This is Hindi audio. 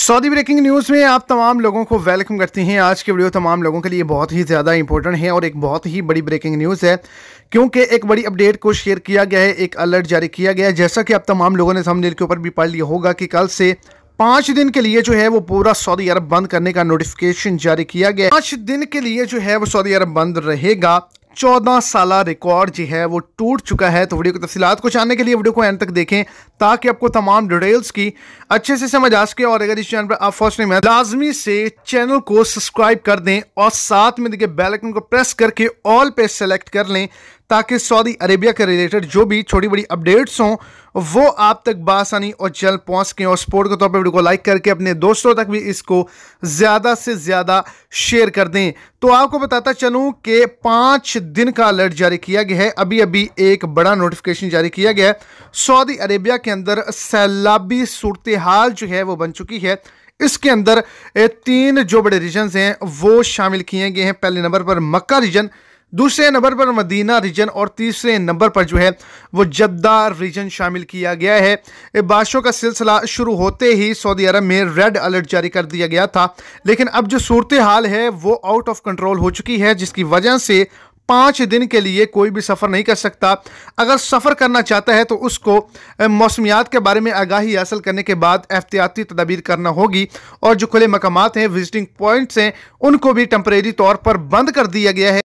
सऊदी ब्रेकिंग न्यूज़ में आप तमाम लोगों को वेलकम करते हैं। आज की वीडियो तमाम लोगों के लिए बहुत ही ज़्यादा इंपॉर्टेंट है और एक बहुत ही बड़ी ब्रेकिंग न्यूज़ है, क्योंकि एक बड़ी अपडेट को शेयर किया गया है, एक अलर्ट जारी किया गया है। जैसा कि आप तमाम लोगों ने सामने के ऊपर भी पढ़ लिया होगा कि कल से पाँच दिन के लिए जो है वो पूरा सऊदी अरब बंद करने का नोटिफिकेशन जारी किया गया पाँच दिन के लिए जो है वो सऊदी अरब बंद रहेगा। चौदह साल रिकॉर्ड जो है वो टूट चुका है। तो वीडियो की तफसीत को जानने के लिए वीडियो को एंड तक देखें ताकि आपको तमाम डिटेल्स की अच्छे से समझ आ सके। और अगर इस चैनल पर आप फ़र्स्ट टाइम लाजमी से चैनल को सब्सक्राइब कर दें और साथ में देखिए बेलकन को प्रेस करके ऑल पे सेलेक्ट कर लें ताकि सऊदी अरेबिया के रिलेटेड जो भी छोटी बड़ी अपडेट्स हों, वो आप तक बासानी और जल्द पहुँच सकें और सपोर्ट के तौर पर वीडियो को लाइक करके अपने दोस्तों तक भी इसको ज़्यादा से ज़्यादा शेयर कर दें। तो आपको बताता चलूँ कि पाँच दिन का अलर्ट जारी किया गया है। अभी अभी एक बड़ा नोटिफिकेशन जारी किया गया है। सऊदी अरेबिया के अंदर सैलाबी सूरत हाल जो है, वो बन चुकी है। इसके अंदर तीन जो बड़े रीजन हैं, वो शामिल किए गए हैं। पहले नंबर पर मक्का रीजन दूसरे नंबर पर मदीना रीजन और तीसरे नंबर पर जो है, वो जद्दा रीजन शामिल किया गया है। बारिशों का सिलसिला शुरू होते ही सऊदी अरब में रेड अलर्ट जारी कर दिया गया था। लेकिन अब जो सूरत हाल है, वो आउट ऑफ़ कंट्रोल हो चुकी है, जिसकी वजह से पाँच दिन के लिए कोई भी सफ़र नहीं कर सकता। अगर सफ़र करना चाहता है तो उसको मौसमियात के बारे में आगाही हासिल करने के बाद एहतियाती तदाबीर करना होगी। और जो खुले मकाम हैं विजिटिंग पॉइंट्स हैं, उनको भी टम्परेरी तौर पर बंद कर दिया गया है।